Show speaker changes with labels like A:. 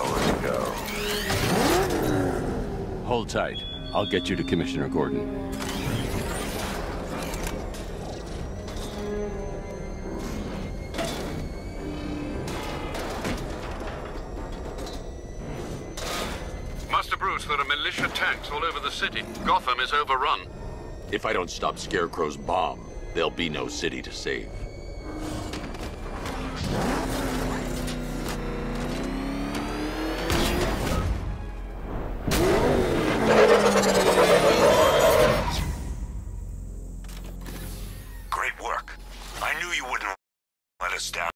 A: hours ago. Hold tight. I'll get you to Commissioner Gordon.
B: Master Bruce, there are militia tanks all over the city. Gotham is overrun.
C: If I don't stop Scarecrow's bomb, there'll be no city to save. work. I knew you wouldn't let us down.